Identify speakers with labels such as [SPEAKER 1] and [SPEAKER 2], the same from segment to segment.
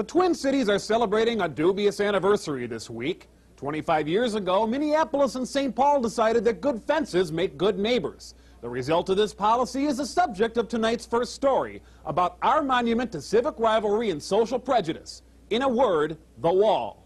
[SPEAKER 1] The Twin Cities are celebrating a dubious anniversary this week. 25 years ago, Minneapolis and St. Paul decided that good fences make good neighbors. The result of this policy is the subject of tonight's first story about our monument to civic rivalry and social prejudice. In a word, the wall.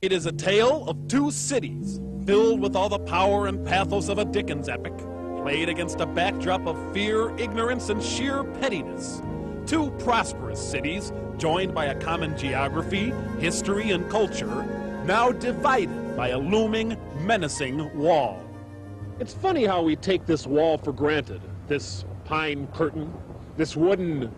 [SPEAKER 1] It is a tale of two cities filled with all the power and pathos of a Dickens epic, played against a backdrop of fear, ignorance, and sheer pettiness. Two prosperous cities, joined by a common geography, history, and culture, now divided by a looming, menacing wall. It's funny how we take this wall for granted, this pine curtain, this wooden.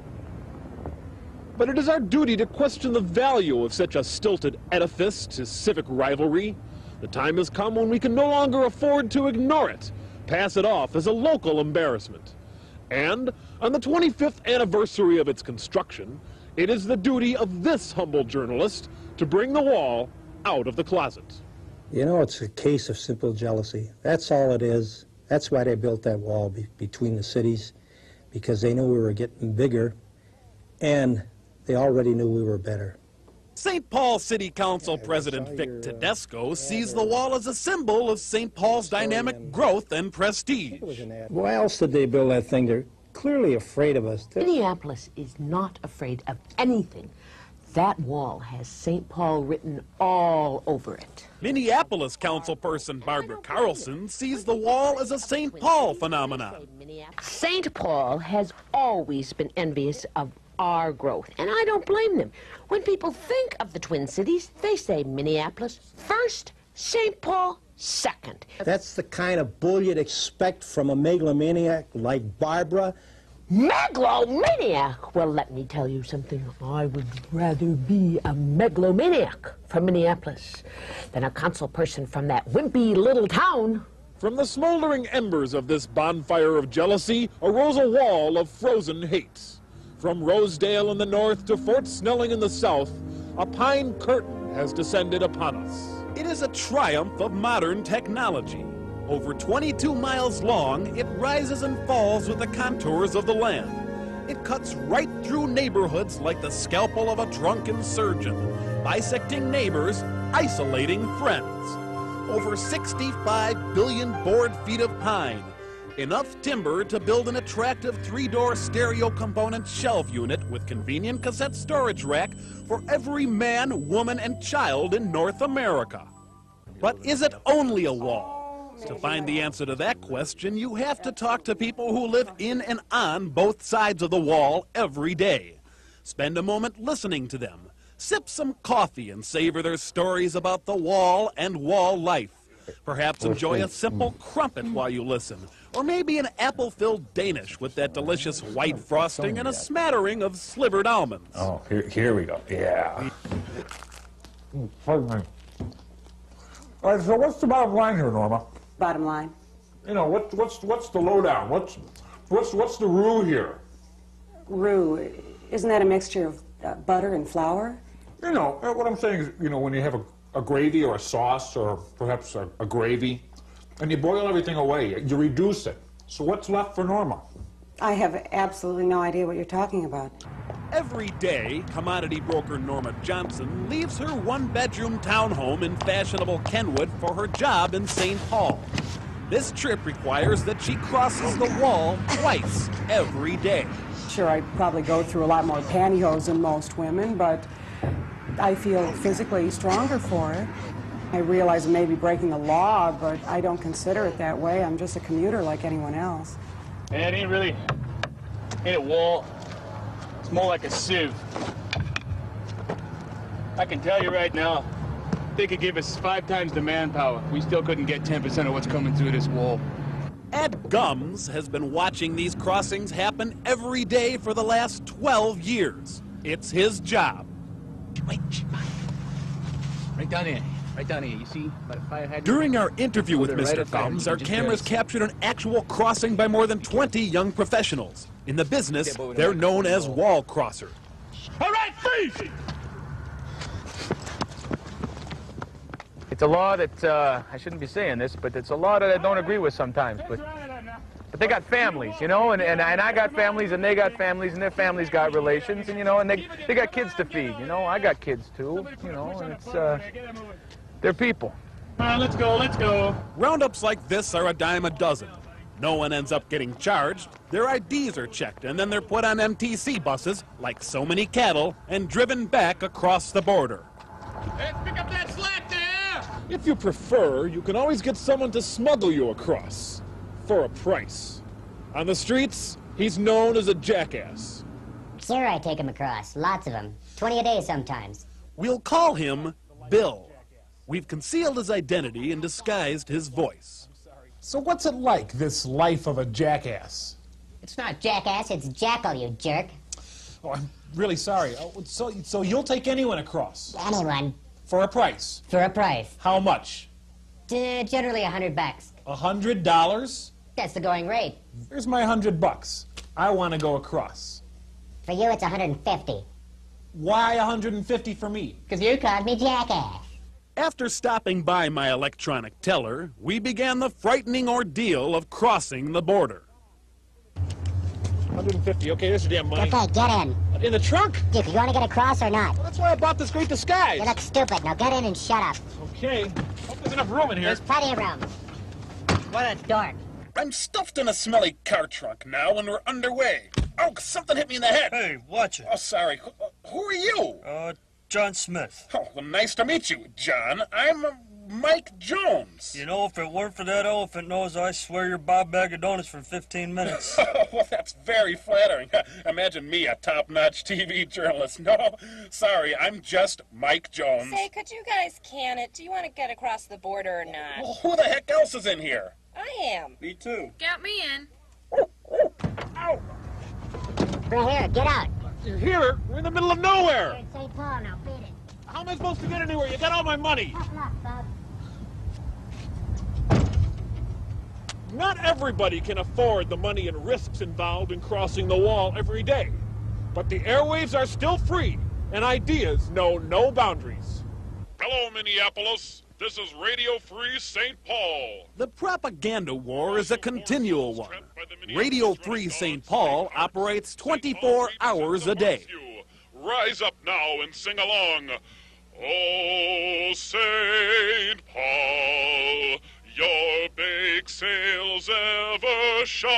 [SPEAKER 1] But it is our duty to question the value of such a stilted edifice to civic rivalry. The time has come when we can no longer afford to ignore it, pass it off as a local embarrassment. And on the 25th anniversary of its construction, it is the duty of this humble journalist to bring the wall out of the closet.
[SPEAKER 2] You know, it's a case of simple jealousy. That's all it is. That's why they built that wall be between the cities, because they knew we were getting bigger, and they already knew we were better.
[SPEAKER 1] St. Paul City Council
[SPEAKER 2] Yeah,
[SPEAKER 1] President Vic
[SPEAKER 2] your, uh,
[SPEAKER 1] Tedesco sees the wall as a symbol of St. Paul's dynamic
[SPEAKER 2] and-
[SPEAKER 1] growth and prestige.
[SPEAKER 2] It was an ad. Why else did they build that thing? They're clearly afraid of us. They're-
[SPEAKER 3] Minneapolis is not afraid of anything. That wall has St. Paul written all over it.
[SPEAKER 1] Minneapolis councilperson Barbara Carlson sees the wall as a St. Paul phenomenon.
[SPEAKER 3] St. Paul has always been envious of our growth, and I don't blame them. When people think of the Twin Cities, they say Minneapolis first, St. Paul second.
[SPEAKER 2] That's the kind of bull you'd expect from a megalomaniac like Barbara.
[SPEAKER 3] Megalomaniac! Well, let me tell you something. I would rather be a megalomaniac from Minneapolis than a council person from that wimpy little town.
[SPEAKER 1] From the smoldering embers of this bonfire of jealousy arose a wall of frozen hate. From Rosedale in the north to Fort Snelling in the south, a pine curtain has descended upon us. It is a triumph of modern technology. Over 22 miles long, it rises and falls with the contours of the land. It cuts right through neighborhoods like the scalpel of a drunken surgeon, bisecting neighbors, isolating friends. Over 65 billion board feet of pine, enough timber to build an attractive three-door stereo component shelf unit with convenient cassette storage rack for every man, woman, and child in North America. But is it only a wall? To find the answer to that question, you have to talk to people who live in and on both sides of the wall every day. Spend a moment listening to them. Sip some coffee and savor their stories about the wall and wall life. Perhaps enjoy a simple crumpet while you listen, or maybe an apple-filled Danish with that delicious white frosting and a smattering of slivered almonds.
[SPEAKER 4] Oh, here, here we go. Yeah. Mm, Pardon me. All right, so what's the bottom line here, Norma?
[SPEAKER 5] Bottom line,
[SPEAKER 4] You know, what, what's what's the lowdown? What's what's what's the rule here?
[SPEAKER 5] roux, isn't that a mixture of uh, butter and flour?
[SPEAKER 4] You know, uh, what I'm saying is, you know, when you have a, a gravy or a sauce or perhaps a, a gravy, and you boil everything away, you reduce it. So what's left for Norma?
[SPEAKER 5] I have absolutely no idea what you're talking about.
[SPEAKER 1] Every day, commodity broker Norma Johnson leaves her one bedroom townhome in fashionable Kenwood for her job in St. Paul. This trip requires that she crosses the wall twice every day.
[SPEAKER 5] Sure, I probably go through a lot more pantyhose than most women, but I feel physically stronger for it. I realize I may be breaking the law, but I don't consider it that way. I'm just a commuter like anyone else.
[SPEAKER 6] And it ain't really, ain't a wall. It's more like a sieve. I can tell you right now, they could give us five times the manpower. We still couldn't get 10% of what's coming through this wall.
[SPEAKER 1] Ed Gums has been watching these crossings happen every day for the last 12 years. It's his job.
[SPEAKER 6] Wait, right down here. Right down here. You see? By the fire hydrant.
[SPEAKER 1] During our interview with
[SPEAKER 6] Hold it right
[SPEAKER 1] Mr.
[SPEAKER 6] up there.
[SPEAKER 1] Gums,
[SPEAKER 6] You
[SPEAKER 1] our cameras
[SPEAKER 6] barely
[SPEAKER 1] captured an actual crossing by more than 20 young professionals. In the business, they're known as wall crossers.
[SPEAKER 6] All right, freeze! It's a law that, uh, I shouldn't be saying this, but it's a law that I don't agree with sometimes. But
[SPEAKER 7] But they got families, you know, and, and, and I got families, and they got families, and their families got relations, and, you know, and they, they got kids to feed, you know. I got kids, too, you know, and it's, uh, they're people.
[SPEAKER 6] Come let's go, let's go.
[SPEAKER 1] Roundups like this are a dime a dozen. No one ends up getting charged. Their IDs are checked, and then they're put on MTC buses, like so many cattle, and driven back across the border.
[SPEAKER 6] Hey, pick up that slack there!
[SPEAKER 1] If you prefer, you can always get someone to smuggle you across for a price. On the streets, he's known as a jackass.
[SPEAKER 8] Sure, I take him across. Lots of them. 20 a day sometimes.
[SPEAKER 1] We'll call him Bill. We've concealed his identity and disguised his voice.
[SPEAKER 4] So what's it like, this life of a jackass?
[SPEAKER 8] It's not jackass, it's jackal, you jerk.
[SPEAKER 4] Oh, I'm really sorry. Oh, so, so you'll take anyone across
[SPEAKER 8] Anyone,
[SPEAKER 4] for a price?
[SPEAKER 8] for a price.
[SPEAKER 4] How much?
[SPEAKER 8] Uh, generally a hundred bucks.
[SPEAKER 4] A hundred dollars?
[SPEAKER 8] That's the going rate.
[SPEAKER 4] Here's my hundred bucks. I want to go across.
[SPEAKER 8] For you, it's 150.
[SPEAKER 4] Why 150 for me?
[SPEAKER 8] Because you called me jackass.
[SPEAKER 1] After stopping by my electronic teller, we began the frightening ordeal of crossing the border.
[SPEAKER 6] 150, okay, there's your damn money.
[SPEAKER 8] Okay, get in.
[SPEAKER 6] In the trunk?
[SPEAKER 8] Duke, you want to get across or not?
[SPEAKER 6] That's why I bought this great disguise.
[SPEAKER 8] You look stupid. Now get in and shut up.
[SPEAKER 6] Okay. Hope there's enough room in here.
[SPEAKER 8] There's plenty of room. What a dork.
[SPEAKER 1] I'm stuffed in a smelly car trunk now and we're underway. Oh, something hit me in the head.
[SPEAKER 9] Hey, watch it.
[SPEAKER 1] Oh, sorry. Who, who are you?
[SPEAKER 9] Uh, John Smith.
[SPEAKER 1] Oh, well, nice to meet you, John. I'm uh, Mike Jones.
[SPEAKER 9] You know, if it weren't for that elephant nose, I swear you're Bob Bag of Donuts for 15 minutes.
[SPEAKER 1] well, that's very flattering. Imagine me, a top-notch TV journalist. No, sorry, I'm just Mike Jones.
[SPEAKER 10] Say, could you guys can it? Do you want to get across the border or not?
[SPEAKER 1] Well, who the heck else is in here?
[SPEAKER 10] I am.
[SPEAKER 9] Me too.
[SPEAKER 10] Count me in.
[SPEAKER 8] Right here, get out.
[SPEAKER 6] You're here? We're in the middle of nowhere.
[SPEAKER 8] St. Paul, now beat it.
[SPEAKER 6] How am I supposed to get anywhere? You got all my money.
[SPEAKER 8] Tough luck, Bob.
[SPEAKER 1] Not everybody can afford the money and risks involved in crossing the wall every day. But the airwaves are still free, and ideas know no boundaries.
[SPEAKER 11] Hello, Minneapolis. This is Radio Free St. Paul.
[SPEAKER 1] The propaganda war is a continual one. Radio Free St. Paul operates 24 hours a day.
[SPEAKER 11] Rise up now and sing along. Oh, St. Paul, your big sails ever shine.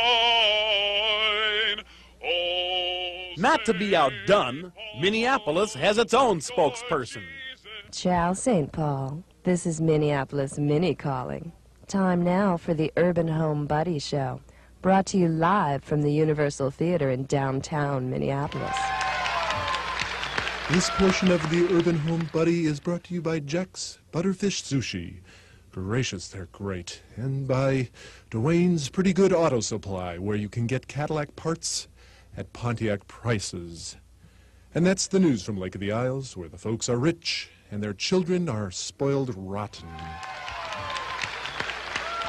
[SPEAKER 11] Oh,
[SPEAKER 1] Not to be outdone, Minneapolis has its own spokesperson.
[SPEAKER 12] Ciao, St. Paul. This is Minneapolis Minnie calling. Time now for the Urban Home Buddy Show, brought to you live from the Universal Theater in downtown Minneapolis.
[SPEAKER 13] This portion of the Urban Home Buddy is brought to you by Jack's Butterfish Sushi. Gracious, they're great. And by Dwayne's Pretty Good Auto Supply, where you can get Cadillac parts at Pontiac prices. And that's the news from Lake of the Isles, where the folks are rich and their children are spoiled rotten.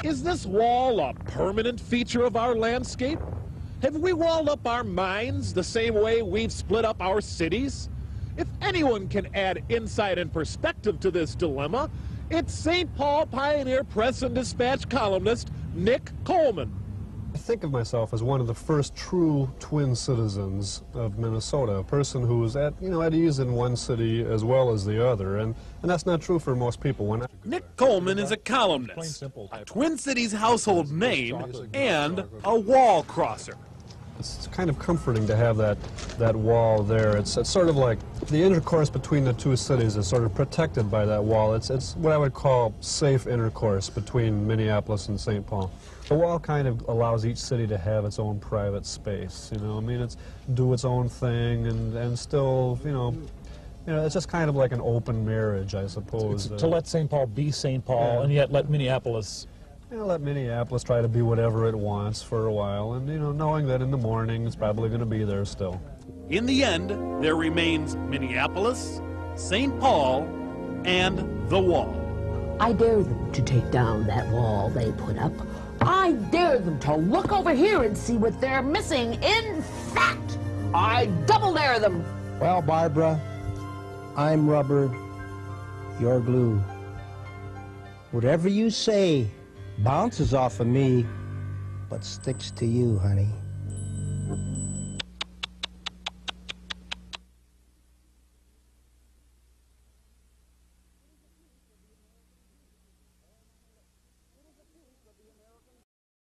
[SPEAKER 1] Is this wall a permanent feature of our landscape? Have we walled up our minds the same way we've split up our cities? If anyone can add insight and perspective to this dilemma, it's St. Paul Pioneer Press and Dispatch columnist Nick Coleman.
[SPEAKER 14] I think of myself as one of the first true twin citizens of Minnesota, a person who is at, you know, at ease in one city as well as the other, and, and that's not true for most people. When
[SPEAKER 1] Nick Coleman is a columnist, a Twin Cities household name, and a wall crosser.
[SPEAKER 14] It's kind of comforting to have that, that wall there. It's, it's sort of like the intercourse between the two cities is sort of protected by that wall. It's, it's what I would call safe intercourse between Minneapolis and St. Paul. The wall kind of allows each city to have its own private space, you know. I mean, it's do its own thing and, and still, you know, you know, it's just kind of like an open marriage, I suppose.
[SPEAKER 4] It's to let St. Paul be St. Paul
[SPEAKER 14] Yeah.
[SPEAKER 4] and yet let Minneapolis.
[SPEAKER 14] You know, let Minneapolis try to be whatever it wants for a while, and you know, knowing that in the morning it's probably going to be there still.
[SPEAKER 1] In the end, there remains Minneapolis, St. Paul, and the wall.
[SPEAKER 3] I dare them to take down that wall they put up. I dare them to look over here and see what they're missing. In fact, I double dare them.
[SPEAKER 2] Well, Barbara, I'm rubber, you're glue. Whatever you say bounces off of me. but sticks to you, honey.